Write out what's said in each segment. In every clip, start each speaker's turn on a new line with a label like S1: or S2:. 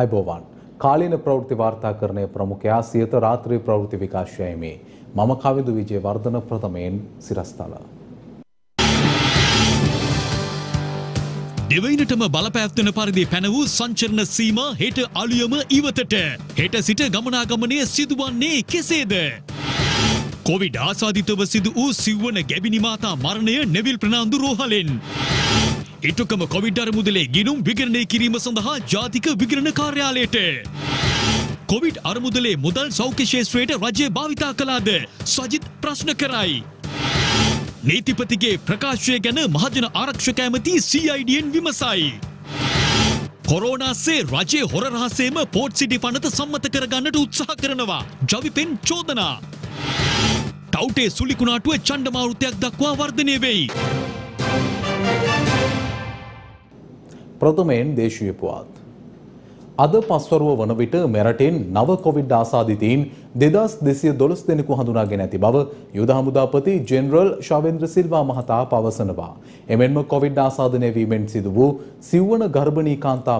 S1: ආයිබෝවන් කාලීන ප්‍රවෘත්ති වාර්තාකරණය ප්‍රමුඛයා සියත රාත්‍රී ප්‍රවෘත්ති විකාශයයි මේ මම කවිදු විජය වර්ධන ප්‍රථමයෙන් සිරස්තල.
S2: දෙවයිනටම බලපෑත්වන පරිදි පැන වූ සංචරණ සීමා හෙට අලුයම ඉවතට හෙට සිට ගමනාගමනය සිදුවන්නේ කෙසේද. කොවිඩ් ආසාධිතව සිදු වූ සිව්වන ගැබිනි මාතා මරණය නෙවිල් ප්‍රනාන්දු රෝහලෙන්. ඉටුකම කොවිඩ් අරමුදලේ ගිනුම් විගරණය කිරීම සඳහා ජාතික විගරණ කාර්යාලයට. කොවිඩ් අරමුදලේ මුදල් සෞඛ්‍ය ශේත්‍රයට රජය භාවිතා කළාද සජිත් ප්‍රශ්න කරයි. නීතිපතිගේ ප්‍රකාශය ගැන මහජන ආරක්ෂක ඇමති CIDෙන් විමසයි. කොරෝනාසේ රජයේ හොර රහසේම පෝට් සිටි පනත සම්මත කරගන්නට උත්සාහ කරනවා. ජවිපෙන් චෝදනා. ටව්ටේ සුලිකුණාටුව චණ්ඩමාරුතයක් දක්වා වර්ධනය වෙයි.
S1: ප්‍රථමයෙන් දේශීය පුවත්. අද පස්වරුව වන විට මෙරටෙන් නව කොවිඩ් ආසාධිතීන් දෙදස් දෙසිය දොළස් දෙනෙකු හඳුනාගෙන ඇති බව යුද හමුදාපති ජෙනරල් ශවේන්ද්‍ර සිල්වා මහතා පවසනවා. එමෙන්ම කොවිඩ් ආසාධනය වීමෙන් සිදු වූ සිව්වන ගර්භණී කාන්තා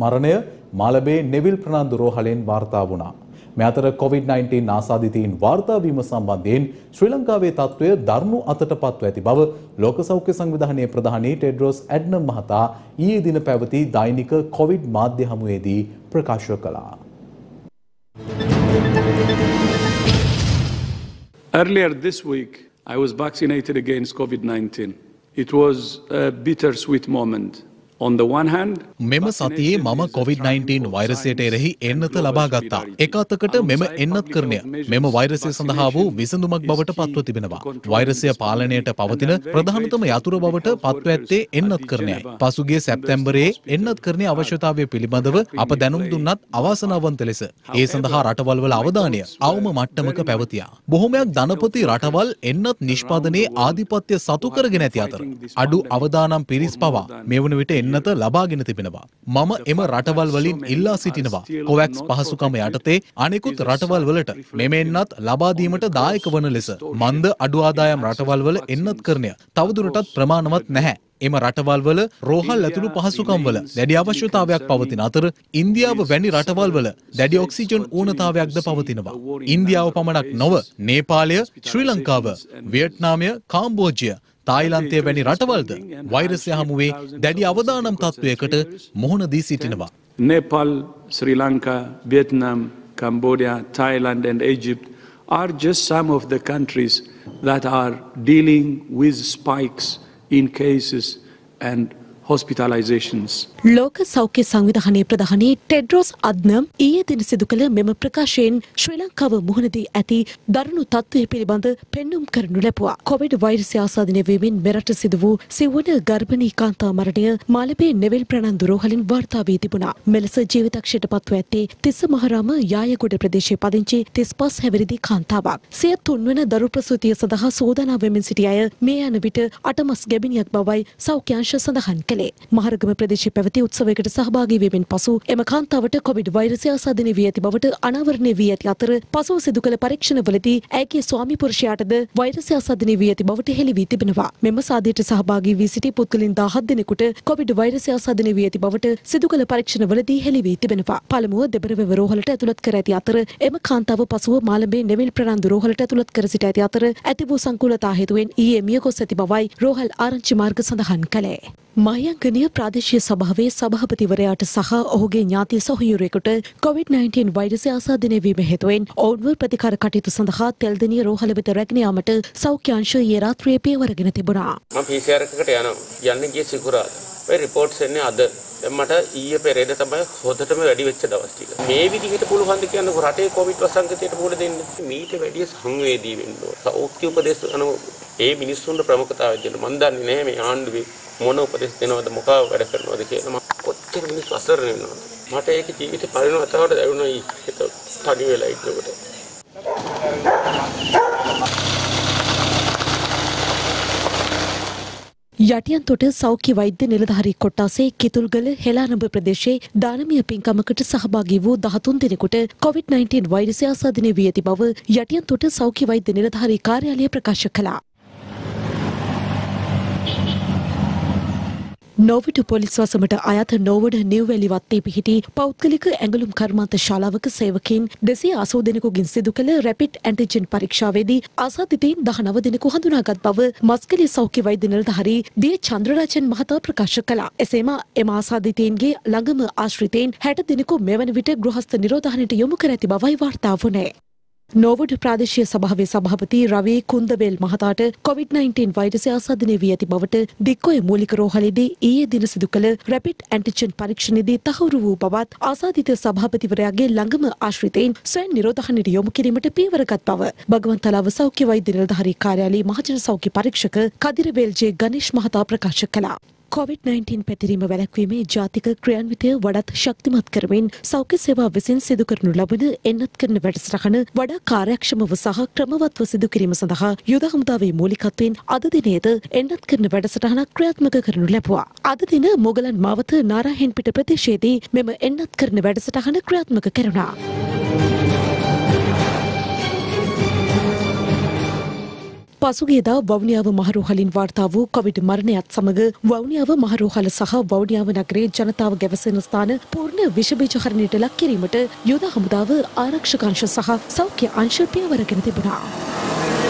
S1: මරණය මාලබේ නෙවිල් ප්‍රනාන්දු රෝහලෙන් වාර්තා වුණා. මේ අතර COVID-19 ආසාදිතයින් වාර්තා වීම සම්බන්ධයෙන් ශ්‍රී ලංකාවේ තත්ත්වය දරුණු අතට පත්ව ඇති බව ලෝක සෞඛ්‍ය සංවිධානයේ ප්‍රධානී ටෙඩ්රොස් ඇඩ්නම් මහතා ඊයේ දින පැවති දෛනික COVID මාධ්‍ය හමුවේදී ප්‍රකාශ කළා.
S3: Earlier this week, I was vaccinated against COVID 19. It was a bittersweet moment.
S4: මෙම සතියේ මම COVID-19 වෛරසයට එරෙහි එන්නත ලබා ගත්තා. එක අතකට මෙම එන්නත් කරණය මෙම වෛරසය සඳහා වූ විසඳුමක් බවට පත්ව තිබෙනවා. වෛරසය පාලනයට පවතින ප්‍රධානතම යතුර බවට පත්ව ඇත්තේ එන්නත් කරණයයි. පසුගිය සැප්තැම්බරයේ එන්නත් කරණය අවශ්‍යතාවය පිළිබඳව අප දැනුම් දුන්නත් අවාසනාවන්ත ලෙස ඒ සඳහා රටවල් වල අවධානය අවම මට්ටමක පැවතියා. බොහොමයක් ධනපති රටවල් එන්නත් නිෂ්පාදනයේ ආධිපත්‍ය සතු කරගෙන ඇති අතර අඩු අවදානම් පිරිස් පවා මේ වන විට එන්නත ලබාගෙන තිබෙනවා. මම එම රටවල් වලින් ඉල්ලා සිටිනවා. කොවැක්ස් පහසුකම යටතේ අනෙකුත් රටවල් වලට මෙම එන්නත් ලබාදීමට දායක වන ලෙස මන්ද අඩු ආදායම් රටවල් වල එන්නත් කරණය තවදුරටත් ප්‍රමාණවත් නැහැ. එම රටවල් වල රෝහල් ඇතුළු පහසුකම් වල දැඩි අවශ්‍යතාවයක් පවතින අතර ඉන්දියාව වැනි රටවල් වල දැඩි ඔක්සිජන් ඕනතාවයක්ද පවතිනවා. ඉන්දියාව පමණක් නොව නේපාලය ශ්‍රී ලංකාව වියට්නාමය කාම්බෝජ්‍ය තායිලන්තය වැනි රටවල්ද වෛරසය හමුවේ දැඩි අවදානම් තත්ත්වයකට මුහුණ දී සිටිනවා.
S3: Nepal, Sri Lanka, Vietnam, Cambodia, Thailand and Egypt are just some of the countries that are dealing with spikes in cases and hospitalizations.
S5: ලෝක සෞඛ්‍ය සංවිධානයේ ප්‍රධානී ටෙඩ්රොස් අද්නම් ඊයේ දින සිදු කළ මෙම ප්‍රකාශයෙන් ශ්‍රී ලංකාව මුහුණදී ඇති දරුණු තත්ත්වය පිළිබඳ පෙන්නුම් කරනු ලැබුවා. කොවිඩ් වෛරසය ආසාදනය වීමෙන් මෙරට සිදු වූ සිව්වන ගර්භණී කාන්තා මරණය මාලබේ නෙවිල් ප්‍රනන්දු රෝහලින් වාර්තා වී තිබුණා. මෙලෙස ජීවිතක්ෂයට පත්ව ඇත්තේ තිස්ස මහරාම යායගොඩ ප්‍රදේශයේ පදිංචි 35 හැවිරිදි කාන්තාවක්. සිය තුන්වන දරු ප්‍රසූතිය සඳහා සූදානම් වෙමින් සිටි අය මේ යන විට අටමස් ගැබිනියක් බවයි සෞඛ්‍යංශ සඳහන් කළේ. මහරගම ප්‍රදේශයේ පැවති පැවති උත්සවයකට සහභාගී වීමෙන් පසු එම කාන්තාවට කොවිඩ් වෛරසය ආසාදනය වී ඇති බවට අනාවරණය වී ඇති අතර පසුව සිදු කළ පරීක්ෂණවලදී ඇගේ ස්වාමි පුරුෂයාටද වෛරසය ආසාදනය වී ඇති බවට හෙළි වී තිබෙනවා. මෙම සාදයට සහභාගී වී සිටි පුද්ගලින් 17 දෙනෙකුට කොවිඩ් වෛරසය ආසාදනය වී ඇති බවට සිදු කළ පරීක්ෂණවලදී හෙළි වී තිබෙනවා. පළමුව දෙබරවෙව රෝහලට ඇතුළත් කර ඇති අතර එම කාන්තාව පසුව මාළඹේ නෙවිල් ප්‍රනාන්දු රෝහලට ඇතුළත් කර සිට ඇති අතර ඇති වූ සංකූලතා හේතුවෙන් ඊයේ මියගොස් ඇති බවයි රෝහල් ආරංචි මාර්ග සඳහන් කළේ. මයංගනීය ප්‍රාදේශීය සභාවේ සභාපතිවරයාට සහ ඔහුගේ ඥාති සොහයුරෙකුට COVID-19 වෛරසය ආසාදනය වීම හේතුවෙන් ඔවුන්ව ප්‍රතිකාර කටයුතු සඳහා තෙල්දෙනිය රෝහල වෙත රැගෙන යාමට සෞඛ්‍ය අංශ ඊයේ රාත්‍රියේ පියවරගෙන තිබුණා.
S6: මම PCR එකකට යනවා. යන්නේ ගියේ සිකුරාදා. මේ රිපෝට්ස් එන්නේ අද. දැන් මට ඊයේ පෙරේද තමයි හොදටම වැඩි වෙච්ච දවස් ටික. මේ විදිහට පුළුවන්ද කියන්නකො රටේ කොවිඩ් වසංගතයට මුහුණ දෙන්න. මීට වැඩිය සංවේදී වෙන්න ඕන. සෞඛ්‍ය උපදේශ අනු ඒ මිනිස්සුන්ට ප්‍රමුඛතාවය දෙන්න. මම දන්නේ නැහැ මේ ආණ්ඩුවේ මොන උපදෙස් දෙනවද මොකව වැඩ කරනවද කියලා මම කොච්චර මිනිස්සු අසරණ වෙනවද මට ඒක ජීවිතේ පරිණත වතාවට දැනුණා ඒක තනි වෙලා ඉන්නකොට
S5: යටියන්තොට සෞඛ්‍ය වෛද්‍ය නිලධාරී කොට්ටාසේ කිතුල්ගල හෙලානඹ ප්‍රදේශයේ දානමය පින්කමකට සහභාගී වූ 13 දෙනෙකුට COVID-19 වෛරසය ආසාදනය වී ඇති බව යටියන්තොට සෞඛ්‍ය වෛද්‍ය නිලධාරී කාර්යාලය ප්‍රකාශ කළා. නොවිට පොලිස් වසමට අයත නොවඩ නිවවැලි වත්තේ පිහිටි පෞද්ගලික ඇඟලුම් කර්මාන්ත ශාලාවක සේවකින් දෙසිය අසූ දෙනෙකුගින් සිදු කළ රැපිට් ඇන්ටිජන් පරීක්ෂාවේදී අසාධිතයින් දහනව දෙනෙකු හඳුනාගත් බව මස්කලි සෞඛ්‍ය වෛද්‍ය නිලධාරී දිය චන්ද්‍රරාජන් මහතා ප්‍රකාශ කළා. එසේම එම ආසාධිතයින්ගේ ළඟම ආශ්‍රිතයින් හැට දෙනෙකු මෙවන විට ගෘහස්ත නිරෝධානයට යොමු කර ඇති බවයි වාර්තා වුණේ. නොවඩ ප්‍රාදේශීය සභාවේ සභාපති රවී කුන්දබෙල් මහතාට COVID-19 වෛරසය ආසාදනය වී ඇති බවට දික්කොය මූලික රෝහලේදී ඊයේ දින සිදු කළ රැපිඩ් ඇන්ටිජන් පරීක්ෂණයේදී තහවුරු වූ බවත් ආසාදිත සභාපතිවරයාගේ ළඟම ආශ්‍රිතයින් ස්වයං නිරෝධහනයට යොමු කිරීමට පියවරගත් බව භගවන්තලාව සෞඛ්‍ය වෛද්‍ය නිලධාරී කාර්යාලයේ මහජන සෞඛ්‍ය පරීක්ෂක කදිරවේල්ජේ ගණේෂ් මහතා ප්‍රකාශ කළා. COVID-19 පැතිරීම වැළැක්වීමේ ජාතික ක්‍රියාන්විතය වඩාත් ශක්තිමත් කරමින් සෞඛ්‍ය සේවා විසින් සිදු කරනු ලබන එන්නත් කරන වැඩසටහන වඩා කාර්යක්ෂමව සහ ක්‍රමවත්ව සිදු කිරීම සඳහා යුද හමුදාවේ මූලිකත්වයෙන් අද දිනේද එන්නත් කරන වැඩසටහනක් ක්‍රියාත්මක කරනු ලැබුවා. අද දින මොගලන් මාවත නාරාහෙන්පිට ප්‍රදේශයේදී මෙම එන්නත් කරන වැඩසටහන ක්‍රියාත්මක කෙරුණා. පසුගේදා වවනියාව මහරෝහලින් වාර්තා වූ කොවිඩ් මරණයත් සමග වවනියාව මහරෝහල සහ වවනියාව නගරයේ ජනතාව ගැවසෙන ස්ථාන පූර්ණ විෂබීජහරණයට ලක් කිරීමට යුද හමුදාව ආරක්ෂක අංශ සහ සෞඛ්‍ය අංශ පියවරගෙන තිබුණා.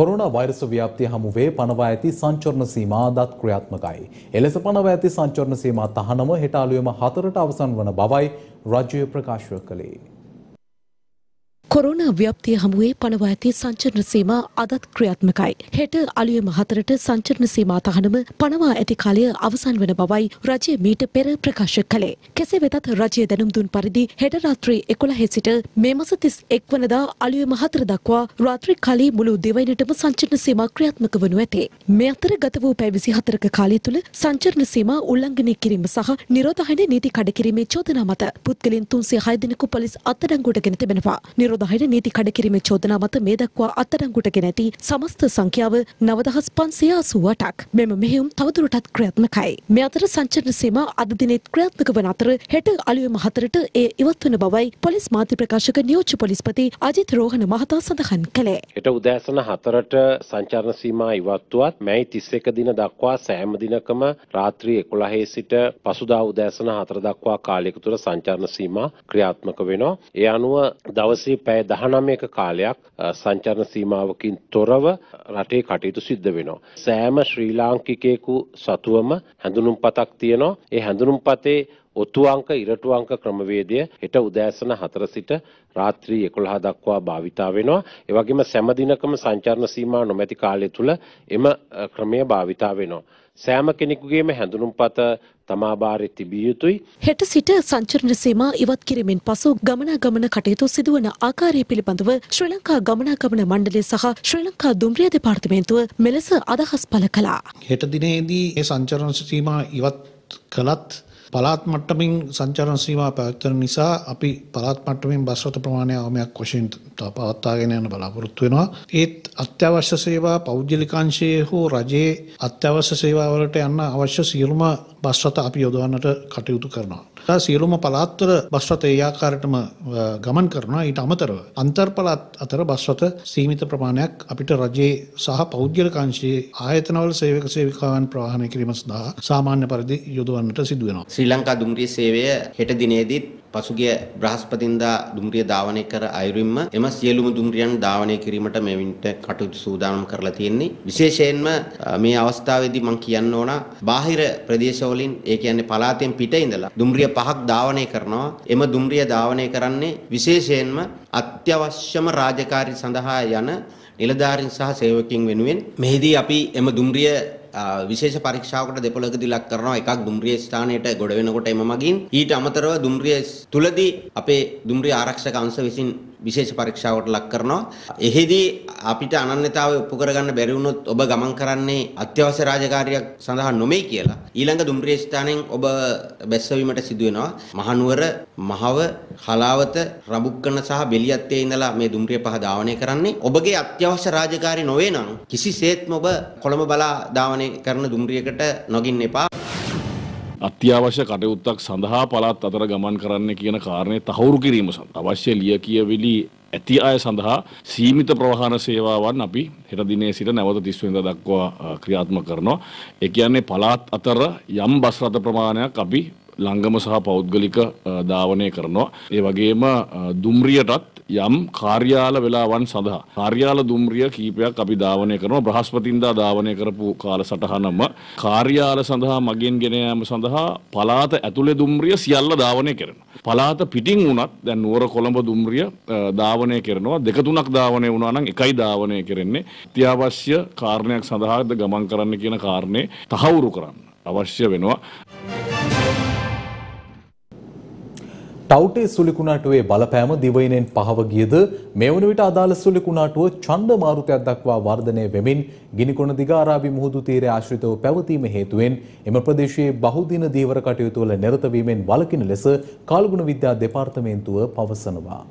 S1: කොරුණ වෛරස ව්‍යාප්තිය හමුවේ පනවා ඇති සංචරණ සීමා අදත් ක්‍රියාත්මකයි. එලෙස පනවා ඇති සංචරණ සීමා තහනම හෙට අලුයම හතරට අවසන් වන බවයි රජය ප්‍රකාශ කළේ.
S5: කොරුණ ව්‍යප්තිය හමුවේ පනවා ඇති සංචරණ සීමා අදත් ක්‍රියාත්මකයි. හෙට අලුයම හතරට සංචරණ සීමා තහනම පනවා ඇති කාලය අවසන් වන බවයි රජය මීට පෙර ප්‍රකාශ කළේ. කෙසේ වෙතත් රජය දැනුම් දුන් පරිදි හෙට රාත්‍රී 11 සිට මේ මාස 31 වනදා අලුයම හතර දක්වා රාත්‍රී කාලයේ මුළු දිවයිනටම සංචරණ සීමා ක්‍රියාත්මක වනු ඇතේ. මේ අතර ගත වූ පැය 24ක කාලය තුල සංචරණ සීමා උල්ලංඝනය කිරීම සහ නිරෝධායන නීති කඩ කිරීමේ චෝදනා මත පුද්ගලයන් 306 දෙනෙකු පොලිස් අත්අඩංගුවට ගෙන තිබෙනවා. නිරෝධායන නීති කඩකිරීමේ චෝදනා මත මේ දක්වා අත්අඩංගුවටගෙන ඇති සමස්ත සංඛ්‍යාව 9588ක්. මෙම මෙහෙයුම් තවදුරටත් ක්‍රියාත්මකයි. මේ අතර සංචරණ සීමා අද දිනෙත් ක්‍රියාත්මක වන අතර හෙට අලුයම හතරට එය ඉවත් වන බවයි පොලිස් මාධ්‍ය ප්‍රකාශක නියෝජ්‍ය පොලිස්පති අජිත් රෝහණ මහතා සඳහන් කළේ.
S7: හෙට උදෑසන හතරට සංචරණ සීමා ඉවත්තුවත් මැයි 31 දින දක්වා සෑම දිනකම රාත්‍රී 11 සිට පසුදා උදෑසන 4 දක්වා කාලයක තුර සංචරණ සීමා ක්‍රියාත්මක වෙනවා. ඒ අනුව දවසේ පැය 19ක කාලයක් සංචරණ සීමාවකින් තොරව රටේ කටයුතු සිද්ධ වෙනවා. සෑම ශ්‍රී ලාංකිකයෙකු සතුවම හැඳුනුම්පතක් තියෙනවා. ඒ හැඳුනුම්පතේ ඔත්තු අංක ඉරටු අංක ක්‍රමවේදය හෙට උදෑසන 4 සිට රාත්‍රී 11 දක්වා භාවිතා වෙනවා. ඒ වගේම සෑම දිනකම සංචරණ සීමා නොමැති කාලය තුල එම ක්‍රමය භාවිතා වෙනවා. සෑම කෙනෙකුගේම හැඳුනුම්පත තමා බාරේ තිබිය යුතුයි.
S5: හෙට සිට සංචරණ සීමා ඉවත් කිරීමෙන් පසු ගමනාගමන කටයුතු සිදුවන ආකාරය පිළිබඳව ශ්‍රී ලංකා ගමනාගමන මණ්ඩලය සහ ශ්‍රී ලංකා දුම්රිය දෙපාර්තමේන්තුව මෙලෙස අදහස් පළ කළා.
S8: හෙට දිනේදී ඒ සංචරණ සීමා ඉවත් කළත් පළාත් මට්ටමින් සංචරණ සීමා පැවැත්වෙන නිසා අපි පළාත් මට්ටමින් බස් රථ ප්‍රමාණය අවමයක් වශයෙන් පවත්වාගෙන යන බලාපොරොත්තු වෙනවා. ඒත් අත්‍යවශ්‍ය සේවා පෞද්ගලිකාංශයේ හෝ රජයේ අත්‍යවශ්‍ය සේවාවලට යන්න අවශ්‍ය සියලුම බස් රථ අපි යොදවන්නට කටයුතු කරනවා. සියලුම පළාත්වල බස් රථ ඒ ආකාරයටම ගමන් කරනවා. ඊට අමතරව අන්තර් පළාත් අතර බස් රථ සීමිත ප්‍රමාණයක් අපිට රජයේ සහ පෞද්ගලිකාංශයේ ආයතනවල සේවක සේවිකාවන් ප්‍රවාහනය කිරීම සඳහා සාමාන්‍ය පරිදි යොදවන්නට සිදු වෙනවා.
S9: ශ්‍රී ලංකා දුම්රිය සේවය හෙට දිනේදීත් පසුගිය බ්‍රහස්පතින්දා දුම්රිය ධාවනය කර අයුරින්ම එම සියලුම දුම්රියන් ධාවනය කිරීමට මෙවින්ට කටයුතු සූදානම් කරලා තියෙන්නේ. විශේෂයෙන්ම මේ අවස්ථාවේදී මම කියන්න ඕන බාහිර ප්‍රදේශවලින් ඒ කියන්නේ පළාතෙන් පිට ඉඳලා දුම්රිය පහක් ධාවනය කරනවා. එම දුම්රිය ධාවනය කරන්නේ විශේෂයෙන්ම අත්‍යවශ්‍යම රාජකාරී සඳහා යන නිලධාරීන් සහ සේවකින් වෙනුවෙන්. මෙහිදී අපි එම දුම්රිය විශේෂ පරීක්ෂාවකට දෙපොළකදී ලක් කරනවා. එකක් දුම්රිය ස්ථානයට ගොඩ වෙනකොට එම මගින්. ඊට අමතරව දුම්රිය තුලදී අපේ දුම්රිය ආරක්ෂක අංශ විසින් විශේෂ පරීක්ෂාවකට ලක් කරනවා. එහිදී අපිට අනන්‍යතාවය ඔප්පු කරගන්න බැරි වුණොත් ඔබ ගමන් කරන්නේ අත්‍යවශ්‍ය රාජකාරියක් සඳහා නොමේ කියලා ඊළඟ දුම්රිය ස්ථානයෙන් ඔබ බැස්සවීමට සිදු වෙනවා. මහනුවර, මහව, හලාවත, රඹුක්කන සහ බෙලියත්තේ ඉඳලා මේ දුම්රිය පහ ධාවනය කරන්නේ. ඔබගේ අත්‍යවශ්‍ය රාජකාරී නොවේ නම් කිසිසේත්ම ඔබ කොළඹ බලා ධාවනය කරන දුම්රියකට නොගින්න එපා.
S10: අත්‍යවශ්‍ය කටයුත්තක් සඳහා පළාත් අතර ගමන් කරන්න කියන කාරණය තහවුරු කිරීම සඳහා අවශ්‍ය ලිය කියවිලි ඇති අය සඳහා සීමිත ප්‍රවාහන සේවාවන් අපි හෙට දිනේ සිට නැවත 30 වෙනිදා දක්වා ක්‍රියාත්මක කරනවා. ඒ කියන්නේ පළාත් අතර යම් බස් රථ ප්‍රමාණයක් අපි ලංගම සහ පෞද්ගලික ධාවනය කරනවා. ඒ වගේම දුම්රියටත් යම් කාර්යාල වෙලාවන් සඳහා කාර්යාල දුම්රිය කීපයක් අපි ධාවනය කරනවා. බ්‍රහස්පතින්දා ධාවනය කරපු කාලසටහනම කාර්යාල සඳහා මගින් ගෙන යාම සඳහා පළාත ඇතුලේ දුම්රිය සියල්ල ධාවනය කරනවා. පළාත පිටින් වුණත් දැන් නුවර කොළඹ දුම්රිය ධාවනය කරනවා. දෙක තුනක් ධාවනය වුණා නම් එකයි ධාවනය කරන්නේ. අත්‍යවශ්‍ය කාරණයක් සඳහාද ගමන් කරන්න කියන කාරණේ තහවුරු කරන්න අවශ්‍ය වෙනවා.
S1: ටවුටේ සුලිකුණාටුවේ බලපෑම දිවයිනෙන් පහව ගියද මේ වන විට අදාළ සුලිකුණාටුව ඡන්ද මාරුතයක් දක්වා වර්ධනය වෙමින් ගිනිකොන දිග අරාබි මුහුදු තීරය ආශ්‍රිතව පැවතීම හේතුවෙන් එම ප්‍රදේශයේ බහුදින දීවර කටයුතු වල නිරත වීමෙන් වළකින ලෙස කාල්ගුණ විද්‍යා දෙපාර්තමේන්තුව පවසනවා.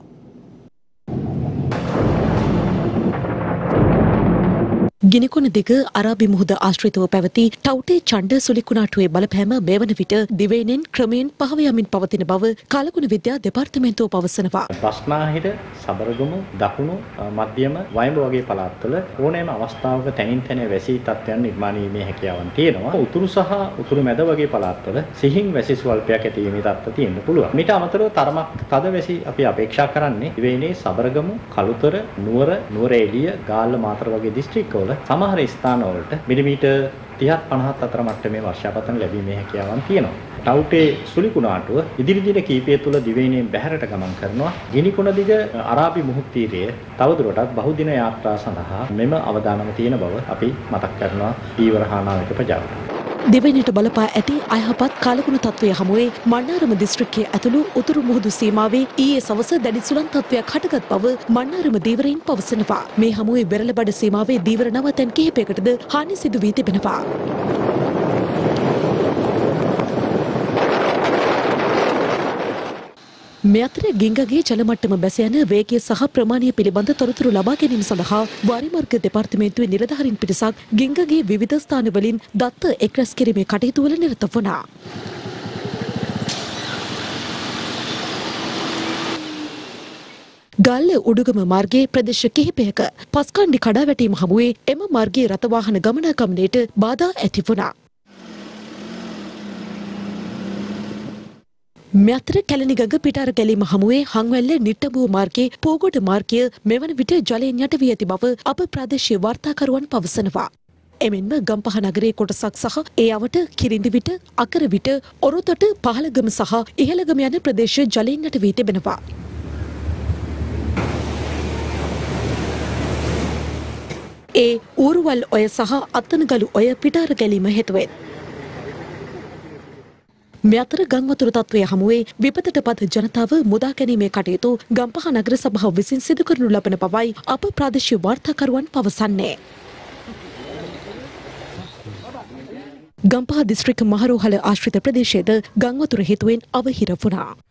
S5: ගිනිකොන දිග අරාබි මුහුද ආශ්‍රිතව පැවති ටවුටේ චණ්ඩ සුලිකුණාටුවේ බලපෑම මේ වන විට දිවයිනෙන් ක්‍රමයෙන් පහව යමින් පවතින බව කාලගුණ විද්‍යා දෙපාර්තමේන්තුව පවසනවා.
S11: ප්‍රශ්නාහිර සබරගම දකුණු මධ්‍යම වයඹ වගේ පළාත්වල ඕනෑම අවස්ථාවක තැනින් තැන වැසී තත්ත්වයන් නිර්මාණය වීමේ හැකියාවන් තියෙනවා. උතුරු සහ උතුරු මැද වගේ පළාත්වල සිහින් වැසි ස්වල්පයක් ඇති වීමේ තත්ත්ව තියෙන්න පුළුවන්. මීට අමතරව තරමක් තද වැසි අපි අපේක්ෂා කරන්නේ දිවයිනේ සබරගමු, කළුතර, නුවර, නුවර එළිය, ගාල්ල මාතර වගේ දිස්ත්‍රික්කවල සමහර ස්ථානවලට මිලිමීටර් 30ක් 50ක් අතර මට්ටමේ වර්ෂාපතන ලැබීමේ හැකියාවන් තියෙනවා. ටවුටේ සුලිකුණාටුව ඉදිරි දින කිහිපය තුළ දිවයිනේ බැහැරට ගමන් කරනවා. ගිනිකුණ දිග අරාබි මුහුද් තීරයේ තවදුරටත් බහුදින යාත්‍රා සඳහා මෙම අවදානම තියෙන බව අපි මතක් කරනවා ඊවර හානාවික ප්‍රජාවට.
S5: දෙවැනිට බලපා ඇති අයහපත් කාලගුණ තත්ත්වය හමුවේ මන්නාරම දිස්ත්‍රික්කයේ ඇතුළු උතුරු මුහුදු සීමාවේ ඊයේ සවස දැඩි සුළං තත්ත්වයක් හටගත් බව මන්නාරම දීවරයින් පවසනවා. මේ හමුවේ බෙරළබඩ සීමාවේ දීවර නවතැන් කිහිපයකටද හානි සිදු වී තිබෙනවා. මේ අතර ගිංගගේ ජලමට්ටම බැස යන වේගය සහ ප්‍රමාණය පිළිබඳ තොරතුරු ලබා ගැනීම සඳහා වාරිමාර්ග දෙපාර්තමේන්තුවේ නිලධාරීන් පිරිසක් ගිංගගේ විවිධ ස්ථානවලින් දත්ත එක්රැස් කිරීමේ කටයුතු වල නිරත වුණා. ගල්ල උඩුගම මාර්ගයේ ප්‍රදේශ කිහිපයක පස්කණ්ඩි කඩා වැටීම හමුවේ එම මාර්ගයේ රථවාහන ගමනාගමනයට බාධා ඇති වුණා. මෙතර කැලණිගඟ පිටාර ගැලීම හමුවේ හංවැල්ල නිට්ටඹුව මාර්ගයේ පෝගොඩ මාර්ගය මෙවන විට ජලයෙන් යට වී ඇති බව අප ප්‍රාදේශීය වාර්තාකරුවන් පවසනවා. එමෙන්ම ගම්පහ නගරයේ කොටසක් සහ ඒ අවට කිරිඳි විට අකර විට ඔරුතොට පහළගම සහ ඉහළගම යන ප්‍රදේශ ජලයෙන් යට වී තිබෙනවා. ඒ ඌරුවල් ඔය සහ අත්තනගලු ඔය පිටාර ගැලීම හේතුවෙන්. මේ අතර ගංවතුර තත්ත්වය හමුවේ විපතට පත් ජනතාව මුදා ගැනීමේ කටයුතු ගම්පහ නගර සභාව විසින් සිදු කරනු ලබන බවයි අප ප්‍රාදේශීය වාර්තාකරුවන් පවසන්නේ. ගම්පහ දිස්ත්‍රික්ක මහරෝහල ආශ්‍රිත ප්‍රදේශයේද ගංවතුර හේතුවෙන් අවහිර වුණා.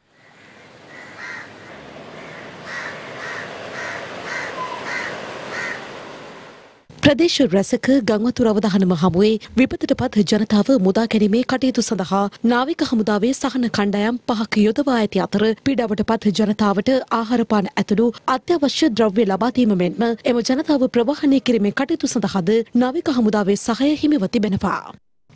S5: ප්‍රදේශ රැසක ගංවතුර අවධානම හමුවේ විපතට පත් ජනතාව මුදා ගැනීමේ කටයුතු සඳහා නාවික හමුදාවේ සහන කණ්ඩායම් පහක යොදවා ඇති අතර පීඩාවට පත් ජනතාවට ආහාරපාන ඇතුළු අත්‍යවශ්‍ය ද්‍රව්‍ය ලබා දීම මෙන්ම එම ජනතාව ප්‍රවාහනය කිරීමේ කටයුතු සඳහාද නාවික හමුදාවේ සහය හිමිව තිබෙනවා.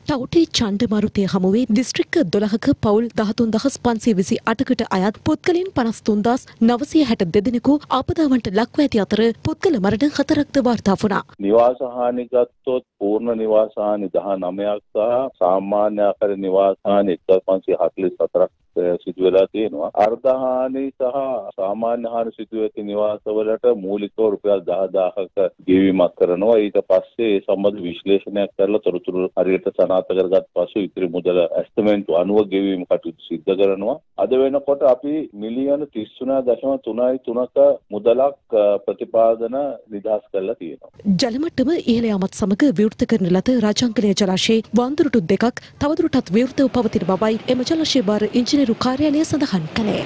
S5: ටවුටේ චණ්ඩ මරුතය හමුවේ දිස්ත්‍රික්ක දොළහක පවුල් දහතුන් දහස් පන්සේ විසි අටකට අයත් පුද්ගලින් පනස්තුන්දස් නවසය හැට දෙදෙනෙකු ආපදාවන්ට ලක්ව ඇති අතර පුද්ගල මරණ හතරක්ද වාර්තා වුණා.
S12: නිවාසහානි ගත්තොත් පූර්ණ නිවාසහානි දහ නමයක් සහ සාමාන්‍ය ආකාර නිවාසහානි එක්දස් පන්සිය හතලිස් හතරක් සිදු වෙලා තියෙනවා. අර්ධහානි සහ සාමාන්‍ය හානි සිදු ඇති නිවාසවලට මූලිකව රුපියල් 10000ක ගෙවීමක් කරනවා. ඊට පස්සේ ඒ සම්බන්ධ විශ්ලේෂණයක් කරලා තොරතුරු හරියට සනාථ කරගත් පසු ඉතිරි මුදල ඇස්තමේන්තු අනුව ගෙවීම කටයුතු සිද්ධ කරනවා. අද වෙනකොට අපි මිලියන 33.3ක මුදලක් ප්‍රතිපාදන නිදහස් කරලා තියෙනවා.
S5: ජලමට්ටම ඉහළ යාමත් සමග විවෘත කරන ලද රාජාංගනීය ජලාශයේ වඳුරුටු දෙකක් තවදුරටත් විවෘතව පවතින බවයි එම ජලාශය භාර ඉංජිනේරු ඉංජිනේරු කාර්යාලය සඳහන් කළේ.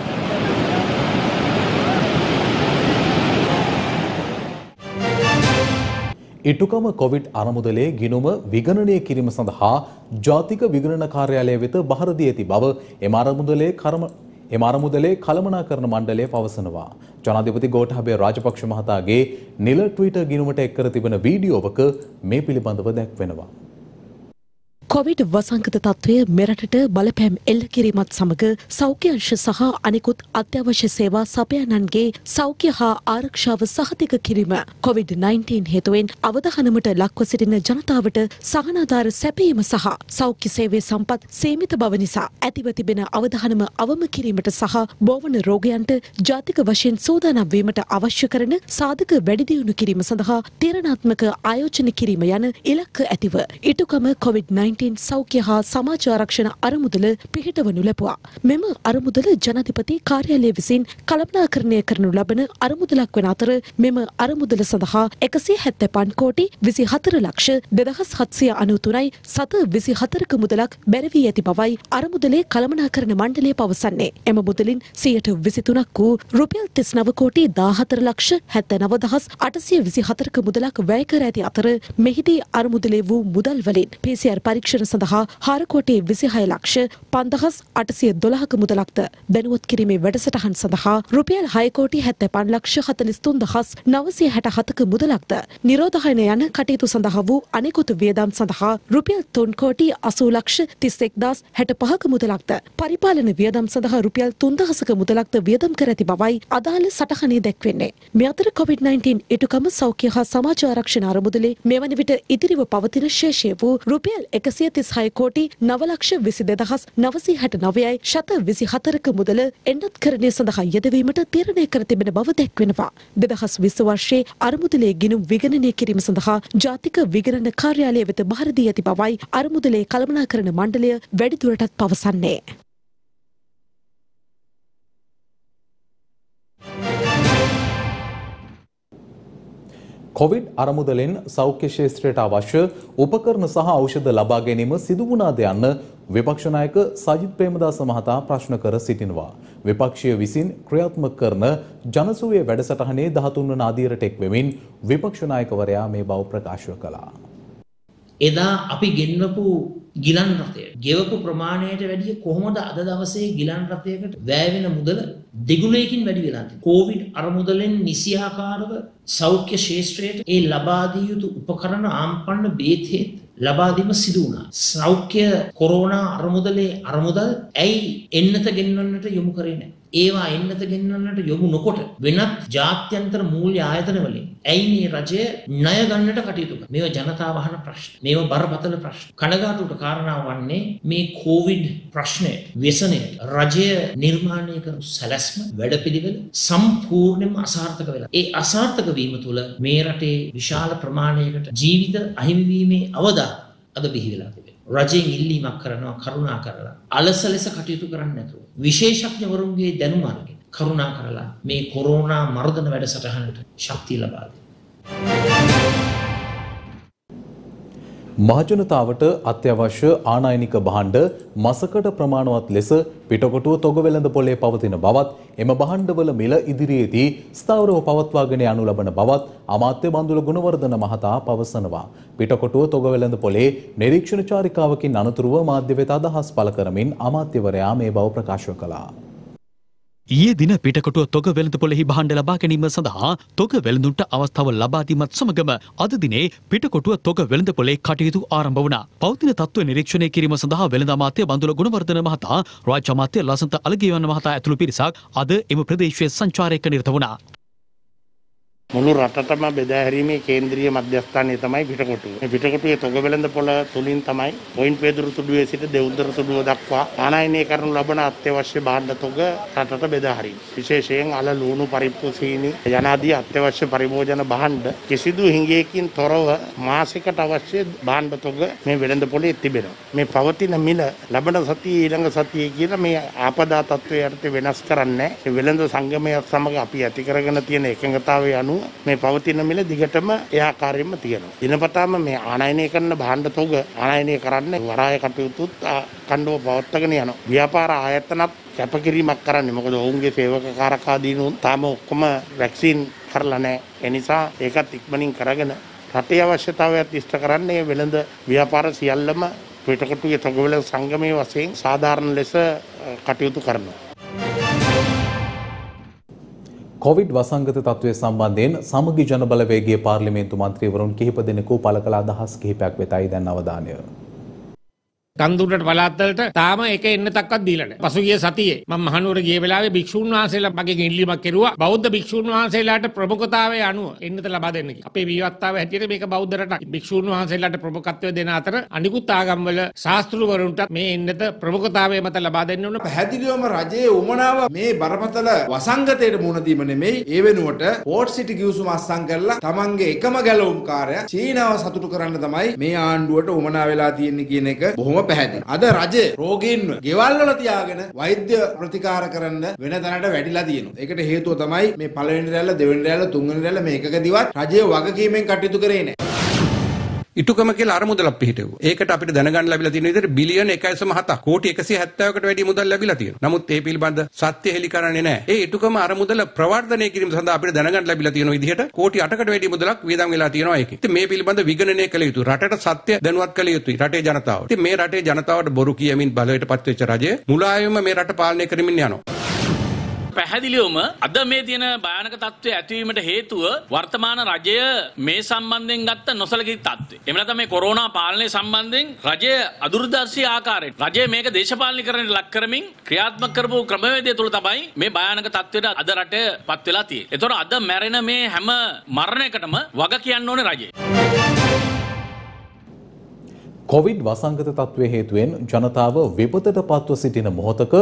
S1: ඉටුකම කොවිඩ් අරමුදලේ ගිනුම විගණනය කිරීම සඳහා ජාතික විගණන කාර්යාලය වෙත බහර දී ඇති බව එම අරමුදලේ කර්ම එම අරමුදලේ කළමනාකරණ මණ්ඩලය පවසනවා. ජනාධිපති ගෝඨාභය රාජපක්ෂ මහතාගේ නිල ට්විටර් ගිණුමට එක් කර තිබෙන වීඩියෝවක මේ පිළිබඳව දැක්වෙනවා.
S5: කොවිඩ් වසංගත තත්ත්වය මෙරටට බලපෑම් එල්ල කිරීමත් සමග සෞඛ්‍යංශ සහ අනෙකුත් අත්‍යවශ්‍ය සේවා සපයනන්ගේ සෞඛ්‍ය හා ආරක්ෂාව සහතික කිරීම. COVID-19 හේතුවෙන් අවධානමට ලක්ව සිටින ජනතාවට සහනාධාර සැපීම සහ සෞඛ්‍ය සේවය සම්පත් සීමිත බව නිසා ඇතිව තිබෙන අවධානම අවම කිරීමට සහ බෝවන රෝගයන්ට ජාතික වශයෙන් සූදානම් වීමට අවශ්‍ය කරන සාධක වැඩිදියුණු කිරීම සඳහා තීරණාත්මක ආයෝජන කිරීම යන ඉලක්ක ඇතිව. ඉටුකම COVID-19 19 සෞඛ්‍ය හා සමාජ ආරක්ෂණ අරමුදල පිහිටවනු ලැබුවා. මෙම අරමුදල ජනාධිපති කාර්යාලය විසින් කළමනාකරණය කරනු ලබන අරමුදලක් වන අතර මෙම අරමුදල සඳහා එකසිය හැත්තැපන් කෝටි විසි හතර ලක්ෂ දෙදහස් හත්සිය අනුතුරයි සත විසි හතරක මුදලක් බැරවී ඇති බවයි අරමුදලේ කළමනාකරණ මණ්ඩලය පවසන්නේ. එම මුදලින් සියයට විසිතුනක් වූ රුපියල් තිස් නව කෝටි දාහතර ලක්ෂ හැත්ත නවදහස් අටසිය විසි හතරක මුදලක් වැයකර ඇති අතර මෙහිදී අරමුදලේ වූ මුදල් වලින් PCR පරීක්ෂ පරීක්ෂණ සඳහා හාරකෝටේ විසිහය ලක්ෂ පන්දහස් අටසිය දොළහක මුදලක්ද. දැනුවත් කිරීමේ වැඩසටහන් සඳහා රුපියල් හයකෝටි හැත්ත පන් ලක්ෂ හතලිස්තුන් දහස් නවසය හැට හතක මුදලක්ද. නිරෝධහයන යන කටයුතු සඳහා වූ අනෙකුතු වියදම් සඳහා රුපියල් තුන් කෝටි අසූ ලක්ෂ තිස්සෙක් දස් හැට පහක මුදලක්ද. පරිපාලන වියදම් සඳහා රුපියල් තුන්දහසක මුදලක්ද වියදම් කර ඇති බවයි අදාළ සටහනේ දැක්වෙන්නේ. මේ අතර COVID-19 ඉටුකම සෞඛ්‍ය හා සමාජ ආරක්ෂණ අරමුදලේ මෙවැනි විට ඉදිරිව පවතින ශේෂය වූ රුපියල් එක එකසිය තිස් හය කෝටි නවලක්ෂ විසි දෙදහස් නවසී හැට නවයයි ශත විසි හතරක මුදල එන්නත් කරණය සඳහා යෙදවීමට තීරණය කර තිබෙන බව දැක්වෙනවා. දෙදහස් විස්ස වර්ෂයේ අරමුදලේ ගිනුම් විගණනය කිරීම සඳහා ජාතික විගණන කාර්යාලය වෙත බහරදී ඇති බවයි අරමුදලේ කළමනා කරන මණ්ඩලය වැඩිදුරටත් පවසන්නේ.
S1: කොවිඩ් අරමුදලෙන් සෞඛ්‍ය ශේත්‍රයට අවශ්‍ය උපකරණ සහ ඖෂධ ලබා ගැනීම සිදු වුණාද යන්න විපක්ෂ නායක සජිත් ප්‍රේමදාස මහතා ප්‍රශ්න කර සිටිනවා. විපක්ෂය විසින් ක්‍රියාත්මක කරන ජනසුවේ වැඩසටහනේ 13 වන අදියරට එක් වෙමින් විපක්ෂ නායකවරයා මේ බව ප්‍රකාශ කළා.
S13: එදා අපි ගෙන්වපු ගිලන් රථයට ගෙවපු ප්‍රමාණයට වැඩිය කොහොමද අද දවසේ ගිලන් රථයකට වැය වෙන මුදල දෙගුණයකින් වැඩි වෙලා තියෙන්නේ. කොවිඩ් අරමුදලෙන් නිසියාකාරව සෞඛ්‍ය ශාස්ත්‍රයට ඒ ලබා දිය යුතු උපකරණ ආම්පන්න බේතෙත් ලබා දීම සිදු වුණා. සෞඛ්‍ය කොරෝනා අරමුදලේ අරමුදල් ඇයි එන්නත ගෙන්වන්නට යොමු කරේ නැහැ? ඒවා එන්නත ගෙන්වන්නට යොමු නොකොට වෙනත් ජාත්‍යන්තර මූල්‍ය ආයතන වලින් ඇයි මේ රජය ණය ගන්නට කටයුතු කරන්නේ? මේවා ජනතාව අහන ප්‍රශ්න. මේවා බරපතල ප්‍රශ්න. කනගාටුට කාරණා වන්නේ මේ කොවිඩ් ප්‍රශ්නය, ව්‍යසනය රජය නිර්මාණය කරපු සැලැස්ම වැඩපිළිවෙල සම්පූර්ණයෙන්ම අසාර්ථක වෙලා. ඒ අසාර්ථක වීම තුළ මේ රටේ විශාල ප්‍රමාණයකට ජීවිත අහිමිවීමේ අවදා අද බිහි වෙලා තිබෙනවා. රජයෙන් ඉල්ලීමක් කරනවා කරුණා කරලා අලස ලෙස කටයුතු කරන්න නැතුව විශේෂඥවරුන්ගේ දැනුම අරගෙන කරුණා කරලා මේ කොරෝනා මර්ධන වැඩසටහනට ශක්තිය ලබා දෙන්න.
S1: මහජනතාවට අත්‍යවශ්‍ය ආනයනික භාණ්ඩ මසකට ප්‍රමාණවත් ලෙස පිටකොටුව තොග වෙළඳ පොලේ පවතින බවත් එම භාණ්ඩවල මිල ඉදිරියේදී ස්ථාවරව පවත්වාගෙන යනු ලබන බවත් අමාත්‍ය බන්දුල ගුණවර්ධන මහතා පවසනවා. පිටකොටුව තොග වෙළඳ පොලේ නිරීක්ෂණ චාරිකාවකින් අනතුරුව මාධ්‍ය වෙත අදහස් පළ කරමින් අමාත්‍යවරයා මේ බව ප්‍රකාශ කළා.
S2: ඊයේ දින පිටකොටුව තොග වෙළඳ පොළෙහි භාණ්ඩ ලබා ගැනීම සඳහා තොග වෙළඳුන්ට අවස්ථාව ලබා දීමත් සමගම අද දිනේ පිටකොටුව තොග වෙළඳ පොළේ කටයුතු ආරම්භ වුණා. පවතින තත්ත්ව නිරීක්ෂණය කිරීම සඳහා වෙළඳ අමාත්‍ය බන්දුල ගුණවර්ධන මහතා, රාජ්‍ය අමාත්‍ය ලසන්ත අලගියවන්න මහතා ඇතුළු පිරිසක් අද එම ප්‍රදේශයේ සංචාරයක නිරත වුණා.
S14: මුළු රටටම බෙදා හැරීමේ කේන්ද්‍රීය මධ්‍යස්ථානය තමයි පිටකොටුව. මේ පිටකොටුවේ තොග වෙළඳ පොළ තුලින් තමයි පොයින්ට් පේදුරු තුඩුවේ සිට දෙවුන්දර තුඩුව දක්වා ආනයනය කරනු ලබන අත්‍යවශ්‍ය භාණ්ඩ තොග රටට බෙදා හරින. විශේෂයෙන් අල ලුණු පරිප්පු සීනි යනාදී අත්‍යවශ්‍ය පරිභෝජන භාණ්ඩ කිසිදු හිඟයකින් තොරව මාසයකට අවශ්‍ය භාණ්ඩ තොග මේ වෙළඳ පොලේ තිබෙනවා. මේ පවතින මිල ලබන සතියේ ඊළඟ සතියේ කියලා මේ ආපදා තත්ත්වයේ යටතේ වෙනස් කරන්නේ. මේ වෙළඳ සංගමයත් සමග අපි ඇති කරගෙන තියෙන එකඟතාවය අනුව මේ පවතින මිල දිගටම ඒ ආකාරයෙන්ම තියෙනවා. දිනපතාම මේ ආනයනය කරන භාණ්ඩ තොග ආනයනය කරන්න වරාය කටයුතුත් කණ්ඩුව පවත්වාගෙන යනවා. ව්‍යාපාර ආයතනත් කැපකිරීමක් කරන්නේ. මොකද ඔවුන්ගේ සේවක කාරකාදීනුත් තාම ඔක්කොම වැක්සින් කරලා නැහැ. ඒ නිසා ඒකත් ඉක්මනින් කරගෙන රටේ අවශ්‍යතාවයත් ඉෂ්ට කරන්නේ වෙළඳ ව්‍යාපාර සියල්ලම පිටකොටුවේ තොගවල සංගමයේ වශයෙන් සාධාරණ ලෙස කටයුතු කරනවා.
S1: කොවිඩ් වසංගත තත්ත්වය සම්බන්ධයෙන් සමගි ජනබලවේගේ පාර්ලිමේන්තු මන්ත්‍රීවරුන් කිහිප දෙනෙකු පළ කළ අදහස් කිහිපයක් වෙතයි දැන් අවධානය.
S15: කන්දුරට පළාත්වලට තාම එක එන්නතක්වත් දීලා නැහැ. පසුගිය සතියේ මම මහනුවර ගිය වෙලාවේ භික්ෂුන් වහන්සේලා මගේ ඉල්ලීමක් කෙරුවා. බෞද්ධ භික්ෂුන් වහන්සේලාට ප්‍රමුඛතාවය අනුව එන්නත ලබා දෙන්න කියලා. අපේ විවත්තාව හැටියට මේක බෞද්ධ රටක්. භික්ෂුන් වහන්සේලාට ප්‍රමුඛත්වය දෙන අතර අනිකුත් ආගම්වල ශාස්ත්‍රවරුන්ට මේ එන්නත ප්‍රමුඛතාවය මත ලබා දෙන්න ඕන.
S16: පැහැදිලිවම රජයේ උමනාව මේ බරපතල වසංගතයට මුහුණ දීම නෙමෙයි. ඒ වෙනුවට පෝට් සිටි කිව්සුම අස්සම් කරලා තමන්ගේ එකම ගැලවුම්කාරයා චීනාව සතුටු කරන්න තමයි මේ ආණ්ඩුවට උමනා වෙලා තියෙන්නේ කියන එක බොහොම පැහැදිලි. අද රජය රෝගීන්ව ගෙවල් වල තියාගෙන වෛද්‍ය ප්‍රතිකාර කරන්න වෙන තැනට වැඩිලා තියෙනවා. ඒකට හේතුව තමයි මේ පළවෙනි රැල්ල, දෙවෙනි රැල්ල, තුන්වෙනි රැල්ල මේකකදීවත් රජය වගකීමෙන් කටයුතු කරේ නැහැ.
S17: ඉටුකම කියලා අර මුදලක් පිහිටෙව්වා. ඒකට අපිට දැනගන්න ලැබිලා තියෙන විදිහට බිලියන 1.7ක් කෝටි 170කට වැඩි මුදල් ලැබිලා තියෙනවා. නමුත් ඒ පිළිබඳ සත්‍ය හෙළි කරන්නේ නැහැ. ඒ ඉටුකම අර මුදල ප්‍රවර්ධනය කිරීම සඳහා අපිට දැනගන්න ලැබිලා තියෙන විදිහට කෝටි 8කට වැඩි මුදලක් වියදම් වෙලා තියෙනවා ඒකේ. ඉතින් මේ පිළිබඳ විගණනය කළ යුතුයි. රටට සත්‍ය දැනුවත් කළ යුතුයි. රටේ ජනතාවට. ඉතින් මේ රටේ ජනතාවට බොරු කියමින් බලයට පත්වෙච්ච රජය මුලායම මේ රට පාලනය කරමින් යනවා.
S18: පැහැදිලිවම අද මේ තියෙන භයානක තත්ත්වය ඇතිවීමට හේතුව වර්තමාන රජය මේ සම්බන්ධයෙන් ගත්ත නොසලකී තත්ත්වය. එහෙම නැත්නම් මේ කොරෝනා පාලනය සම්බන්ධයෙන් රජය අදුරුදර්ශී ආකාරයට රජය මේක දේශපාලනීකරණයට ලක් කරමින් ක්‍රියාත්මක කරපු ක්‍රමවේදය තුළ තමයි මේ භයානක තත්ත්වයට අද රට පත් වෙලා තියෙන්නේ. ඒතකොට අද මැරෙන මේ හැම මරණයකටම වග කියන්න ඕනේ රජය.
S1: කොවිඩ් වසංගත තත්ත්වය හේතුවෙන් ජනතාව විපතට පත්ව සිටින මොහොතක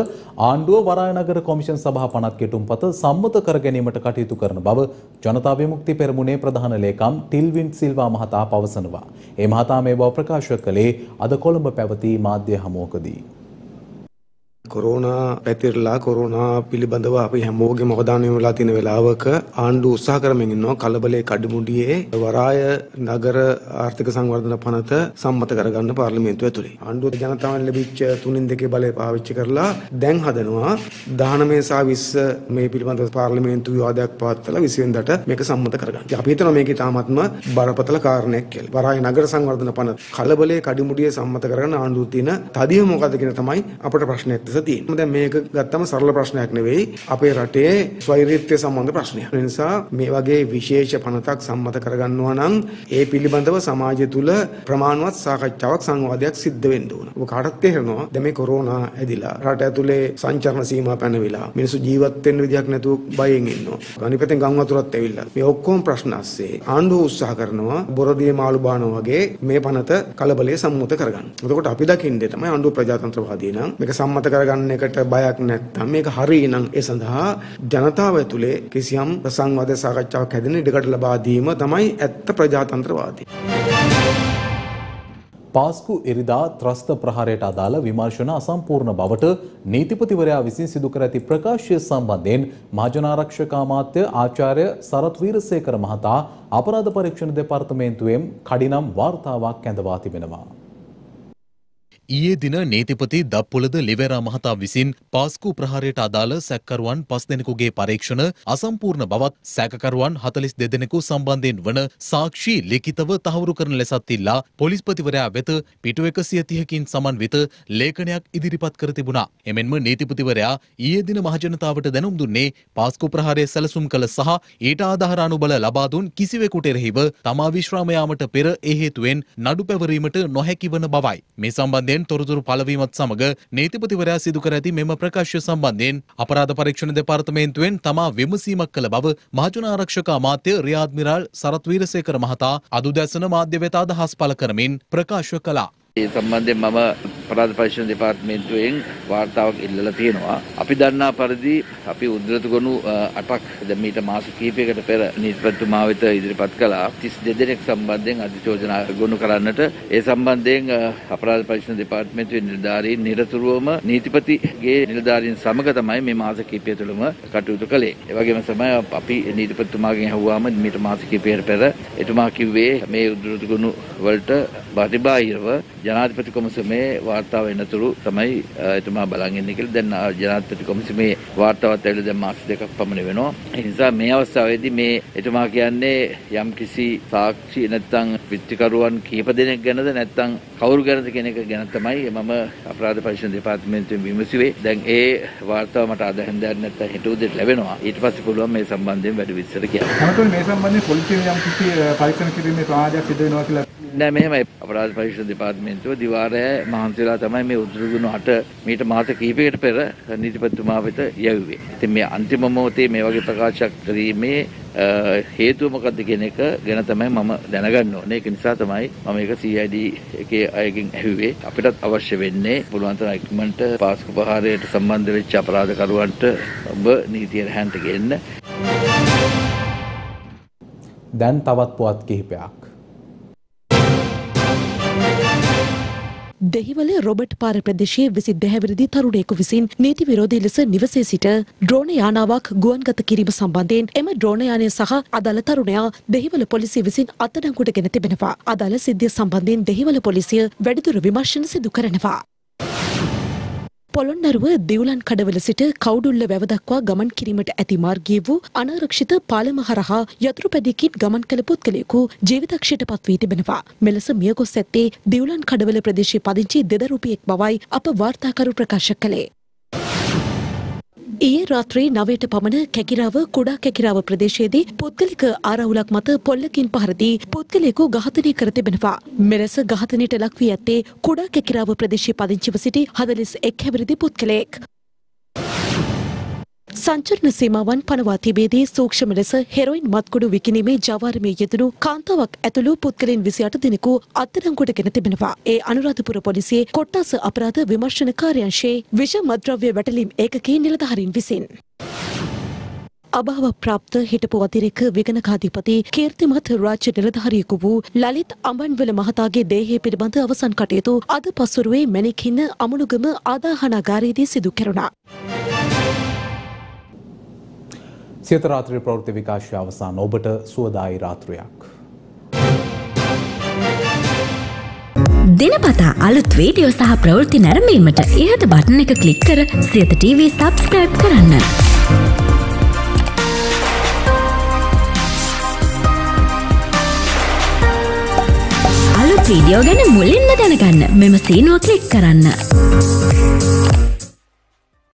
S1: ආණ්ඩුව වරායනගර කොමිෂන් සභා පනත් කෙටුම්පත සම්මත කර ගැනීමට කටයුතු කරන බව ජනතා විමුක්ති පෙරමුණේ ප්‍රධාන ලේකම් ටිල්වින් සිල්වා මහතා පවසනවා. ඒ මහතා මේ බව ප්‍රකාශ කළේ අද කොළඹ පැවති මාධ්‍ය හමුවකදී.
S19: කොරෝනා පැතිරලා කොරෝනා පිළිබඳව අපි හැමෝගෙම අවධානය යොමු වෙලා තියෙන වෙලාවක ආණ්ඩුව උත්සාහ කරමින් ඉන්නවා කලබලේ කඩමුඩියේ වරාය නගර ආර්ථික සංවර්ධන පනත සම්මත කරගන්න පාර්ලිමේන්තුව ඇතුලේ. ආණ්ඩුව ජනතාවන් ලැබිච්ච තුනින් දෙකේ බලය පාවිච්චි කරලා දැන් හදනවා 19 සහ 20 මේ පිළිබඳව පාර්ලිමේන්තු විවාදයක් පවත්වලා 20 වෙනිදාට මේක සම්මත කරගන්න. අපි හිතනවා මේක තාමත්ම බරපතල කාරණයක් කියලා. වරාය නගර සංවර්ධන පනත කලබලේ කඩමුඩියේ සම්මත කරගන්න ආණ්ඩුව තියෙන තදිය මොකද්ද කියන තමයි අපට ප්‍රශ්නයක් ලෙස තියෙන්නේ. දැන් මේක ගත්තම සරල ප්‍රශ්නයක් නෙවෙයි අපේ රටේ ස්වෛරීත්වය සම්බන්ධ ප්‍රශ්නයක්. ඒ නිසා මේ වගේ විශේෂ පනතක් සම්මත කරගන්නවා නම් ඒ පිළිබඳව සමාජය තුල ප්‍රමාණවත් සාකච්ඡාවක් සංවාදයක් සිද්ධ වෙන්න ඕන. ඔබ කාටත් තේරෙනවා දැන් මේ කොරෝනා ඇදිලා රට ඇතුලේ සංචරණ සීමා පැනවිලා මිනිස්සු ජීවත් වෙන්න විදියක් නැතුව බයෙන් ඉන්නවා. අනිත් පැත්තෙන් ගම් වතුරත් ඇවිල්ලා. මේ ඔක්කොම ප්‍රශ්න අස්සේ ආණ්ඩුව උත්සාහ කරනවා බොරදියේ මාළු බානවා වගේ මේ පනත කලබලයේ සම්මත කරගන්න. එතකොට අපි දකින්නේ තමයි ආණ්ඩුව ප්‍රජාතන්ත්‍රවාදී නම් මේක සම්මත කරගන්න එකට බයක් නැත්නම් මේක හරි නම් ඒ සඳහා ජනතාව ඇතුලේ කිසියම් සංවාද සාකච්ඡාවක් හැදෙන ඉඩකඩ ලබා දීම තමයි ඇත්ත ප්‍රජාතන්ත්‍රවාදී.
S1: පාස්කු ඉරිදා ත්‍රස්ත ප්‍රහාරයට අදාළ විමර්ශන අසම්පූර්ණ බවට නීතිපතිවරයා විසින් සිදු කර ඇති ප්‍රකාශය සම්බන්ධයෙන් මහජනාරක්ෂක අමාත්‍ය ආචාර්ය සරත් වීරසේකර මහතා අපරාධ පරීක්ෂණ දෙපාර්තමේන්තුවෙන් කඩිනම් වාර්තාවක් ඇඳවා තිබෙනවා.
S4: ඊයේ දින නීතිපති දප්පුලද ලිවෙරා මහතා විසින් පාස්කු ප්‍රහාරයට අදාළ සැකකරුවන් පස් දෙනෙකුගේ පරීක්ෂණ අසම්පූර්ණ බවත් සැකකරුවන් හතලිස් දෙදෙනෙකු සම්බන්ධයෙන් වන සාක්ෂි ලිඛිතව තහවුරු කරන ලෙසත් ඉල්ලා පොලිස්පතිවරයා වෙත පිටු එකසිය තිහකින් සමන්විත ලේඛනයක් ඉදිරිපත් කර තිබුණා. එමෙන්ම නීතිපතිවරයා ඊයේ දින මහජනතාවට දැනුම් දුන්නේ පාස්කු ප්‍රහාරය සැලසුම් කළ සහ ඊට ආධාර අනුබල ලබා දුන් කිසිවෙකුට එරෙහිව තමා විශ්‍රාම යාමට පෙර ඒ හේතුවෙන් නඩු පැවරීමට නොහැකි වන බවයි. මේ සම්බන්ධයෙන් සම්බන්ධයෙන් තොරතුරු පලවීමත් සමග නීතිපතිවරයා සිදු කර ඇති මෙම ප්‍රකාශය සම්බන්ධයෙන් අපරාධ පරීක්ෂණ දෙපාර්තමේන්තුවෙන් තමා විමසීමක් කළ බව මහජන ආරක්ෂක අමාත්‍ය රියාඩ්මිරාල් සරත් වීරසේකර මහතා අදුදැසන මාධ්‍ය වෙත අදහස් පළ කරමින් ප්‍රකාශ කළා.
S20: ඒ සම්බන්ධයෙන් මම අපරාධ පරීක්ෂණ දෙපාර්තමේන්තුවෙන් වාර්තාවක් ඉල්ලලා තියෙනවා. අපි දන්නා පරිදි අපි උද්දෘත ගොනු අටක් දැන් මීට මාස කිහිපයකට පෙර නීතිපතිතුමා වෙත ඉදිරිපත් කළා. 32 දෙනෙක් සම්බන්ධයෙන් අධිචෝදනා ගොනු කරන්නට ඒ සම්බන්ධයෙන් අපරාධ පරීක්ෂණ දෙපාර්තමේන්තුවේ නිලධාරීන් නිරතුරුවම නීතිපතිගේ නිලධාරීන් සමග තමයි මේ මාස කිහිපය තුළම කටයුතු කළේ. ඒ වගේම තමයි අපි නීතිපතිතුමාගෙන් අහුවාම මීට මාස කිහිපයකට පෙර එතුමා කිව්වේ මේ උද්දෘත ගොනු වලට බාහිරව ජනාධිපති කොමිසමේ වාර්තාව එනතුරු තමයි එතුමා බලන් ඉන්නේ කියලා දැන් ජනාධිපති කොමිසමේ වාර්තාවත් ඇවිල්ලා දැන් මාස දෙකක් පමණ වෙනවා. ඒ නිසා මේ අවස්ථාවේදී මේ එතුමා කියන්නේ යම් කිසි සාක්ෂි නැත්නම් විත්තිකරුවන් කීප දෙනෙක් ගැනද නැත්නම් කවුරු ගැනද කියන එක ගැන තමයි මම අපරාධ පරීක්ෂණ දෙපාර්තමේන්තුවෙන් විමසුවේ. දැන් ඒ වාර්තාව මට අද හැන්දෑවට නැත්නම් හෙට උදේට ලැබෙනවා. ඊට පස්සේ පුළුවන් මේ සම්බන්ධයෙන් වැඩි විස්තර කියන්න.
S21: අමතන මේ සම්බන්ධයෙන් පොලිසිය යම් කිසි පරීක්ෂණ කිරීමේ සමාජයක් සිදු වෙනවා කියලා
S20: නෑ මෙහෙමයි අපරාධ පරීක්ෂණ දෙපාර්තමේන්තුව දිවාරය මහන්සිලා තමයි මේ උද්දෘගුණ අට මීට මාස කිහිපයකට පෙර නීතිපතිතුමා වෙත යැව්වේ. ඉතින් මේ අන්තිම මොහොතේ මේ වගේ ප්‍රකාශයක් කිරීමේ හේතුව මොකක්ද කියන එක ගැන තමයි මම දැනගන්න ඕනේ. ඒක නිසා තමයි මම ඒක CID එකේ අයගෙන් ඇහුවේ. අපිටත් අවශ්‍ය වෙන්නේ පුළුවන් තරම් ඉක්මනට පාස්කු ප්‍රහාරයට සම්බන්ධ වෙච්ච අපරාධකරුවන්ට ඔබ නීතිය රැහන්ට ගෙන්න.
S1: දැන් තවත් පුවත් කිහිපයක්.
S5: දෙහිවල රොබට් පාර ප්‍රදේශයේ විසි දෙහැවිරිදි තරුණයෙකු විසින් නීති විරෝධී ලෙස නිවසේ සිට ඩ්‍රෝන යානාවක් ගුවන්ගත කිරීම සම්බන්ධයෙන් එම ඩ්‍රෝන යානය සහ අදාළ තරුණයා දෙහිවල පොලිසිය විසින් අත්අඩංගුවට ගෙන තිබෙනවා. අදාළ සිද්ධිය සම්බන්ධයෙන් දෙහිවල පොලිසිය වැඩිදුර විමර්ශන සිදු කරනවා. පොළොන්නරුව දිවුලන් කඩවල සිට කවුඩුල්ල වැව දක්වා ගමන් කිරීමට ඇති මාර්ගය වූ අනාරක්ෂිත පාලම හරහා යතුරු පැදිකින් ගමන් කළ පුද්ගලයෙකු ජීවිතක්ෂයට පත්වී තිබෙනවා. මෙලෙස මියගොස් ඇත්තේ දිවුලන් කඩවල ප්‍රදේශයේ පදිංචි දෙදරුපියෙක් බවයි අප වාර්තාකරු ප්‍රකාශ කළේ. ඊයේ රාත්‍රී නවයට පමණ කැකිරාව කුඩා කැකිරාව ප්‍රදේශයේදී පුද්ගලික ආරවුලක් මත පොල්ලකින් පහරදී පුද්ගලයෙකු ඝාතනය කර තිබෙනවා. මෙලෙස ඝාතනයට ලක් වී ඇත්තේ කුඩා කැකිරාව ප්‍රදේශයේ පදිංචිව සිටි හදලිස් එක් හැවිරිදි පුද්ගලයෙක්. සංචරණ සීමාවන් පනවා තිබේදී සූක්ෂම ලෙස හෙරොයින් මත්කුඩු විකිණීමේ ජවාරමේ යෙදුණු කාන්තාවක් ඇතුළු පුද්ගලයන් 28 දෙනෙකු අත්අඩංගුවට ගෙන තිබෙනවා. ඒ අනුරාධපුර පොලිසියේ කොට්ටාස අපරාධ විමර්ශන කාර්යාංශයේ විෂ මද්‍රව්‍ය වැටලීම් ඒකකයේ නිලධාරීන් විසින් අභාව ප්‍රාප්ත හිටපු අතිරේක විගණකාධිපති කීර්තිමත් රාජ්‍ය නිලධාරියෙකු වූ ලලිත් අඹන්වල මහතාගේ දේහය පිළිබඳ අවසන් කටයුතු අද පස්වරුවේ මැණික්හින්න අමුණුගම ආදාහනාගාරයේදී සිදු කෙරුණා.
S1: සියත රාත්‍රී ප්‍රවෘත්ති විකාශය අවසාන ඔබට සුවදායි රාත්‍රයක්.
S22: දිනපතා අලුත් වීඩියෝ සහ ප්‍රවෘත්ති නැරඹීමට ඉහත බටන එක ක්ලික් කර සියත TV සබස්ක්‍රයිබ් කරන්න. අලුත් වීඩියෝ ගැන මුලින්ම දැනගන්න මෙම සීනුව ක්ලික් කරන්න.